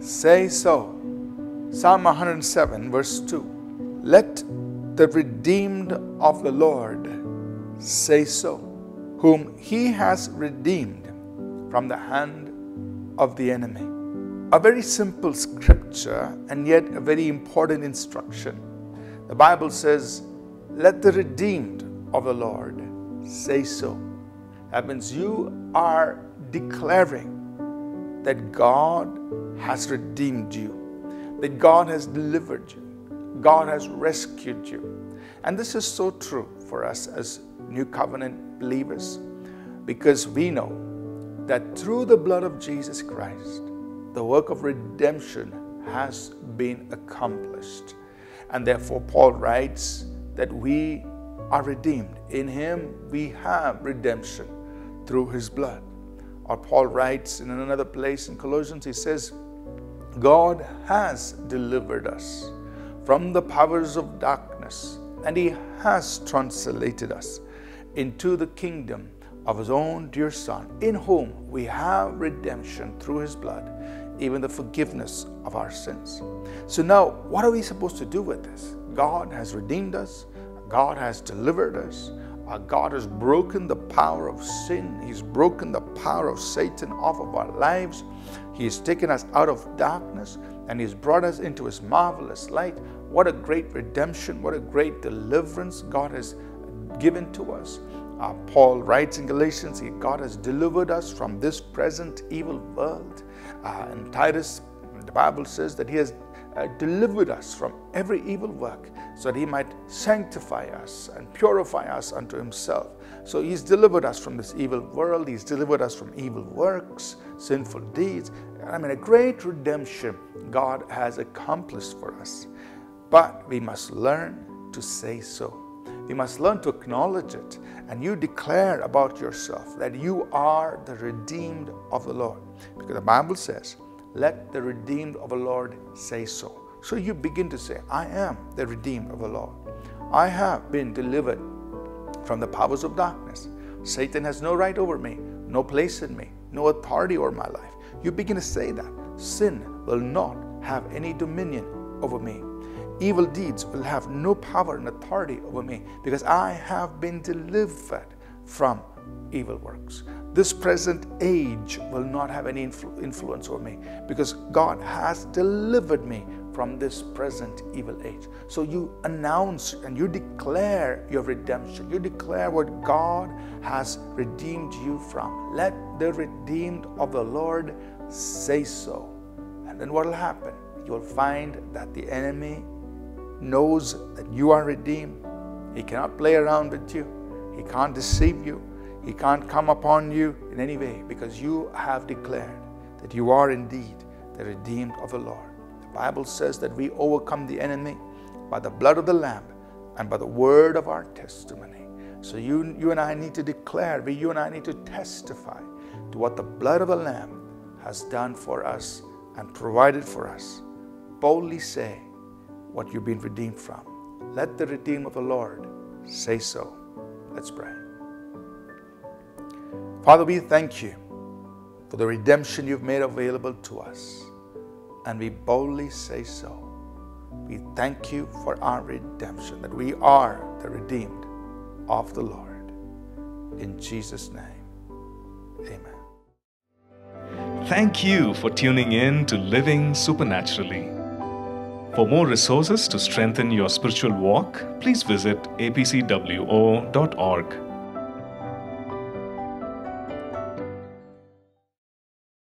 say so. Psalm 107, verse 2. Let the redeemed of the Lord say so, whom he has redeemed from the hand of the enemy. A very simple scripture and yet a very important instruction. The Bible says, Let the redeemed of the Lord say so. That means you are declaring that God has redeemed you, that God has delivered you, God has rescued you. And this is so true for us as New Covenant believers because we know that through the blood of Jesus Christ, the work of redemption has been accomplished. And therefore, Paul writes that we are redeemed. In Him, we have redemption through His blood. Or Paul writes in another place in Colossians, he says, God has delivered us from the powers of darkness, and He has translated us into the kingdom of His own dear Son, in whom we have redemption through His blood, even the forgiveness of our sins. So now, what are we supposed to do with this? God has redeemed us, God has delivered us. Our God has broken the power of sin. He's broken the power of Satan off of our lives. He has taken us out of darkness and He's brought us into His marvelous light. What a great redemption, what a great deliverance God has given to us. Uh, Paul writes in Galatians, God has delivered us from this present evil world. Uh, in Titus, the Bible says that He has uh, delivered us from every evil work so that he might sanctify us and purify us unto himself. So he's delivered us from this evil world, he's delivered us from evil works, sinful deeds. I mean, a great redemption God has accomplished for us. But we must learn to say so. We must learn to acknowledge it. And you declare about yourself that you are the redeemed of the Lord. Because the Bible says, let the redeemed of the Lord say so. So you begin to say, I am the redeemed of the Lord. I have been delivered from the powers of darkness. Satan has no right over me, no place in me, no authority over my life. You begin to say that. Sin will not have any dominion over me. Evil deeds will have no power and authority over me because I have been delivered from evil works. This present age will not have any influ- influence over me because God has delivered me from this present evil age. So you announce and you declare your redemption. You declare what God has redeemed you from. Let the redeemed of the Lord say so. And then what will happen? You will find that the enemy knows that you are redeemed. He cannot play around with you. He can't deceive you. He can't come upon you in any way because you have declared that you are indeed the redeemed of the Lord. The Bible says that we overcome the enemy by the blood of the Lamb and by the word of our testimony. So you, you and I need to declare, but you and I need to testify to what the blood of the Lamb has done for us and provided for us. Boldly say what you've been redeemed from. Let the redeemed of the Lord say so. Let's pray. Father, we thank you for the redemption you've made available to us, and we boldly say so. We thank you for our redemption, that we are the redeemed of the Lord. In Jesus' name, amen. Thank you for tuning in to Living Supernaturally. For more resources to strengthen your spiritual walk, please visit apcwo.org